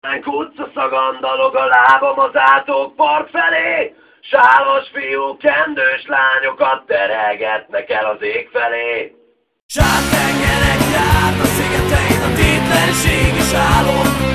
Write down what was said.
Mánk utca szagandalog a lábam az átok part felé, Sálos fiú kendős lányokat terelgetnek el az ég felé. Sártengerek járt a szigetein, a tétlenség is álom,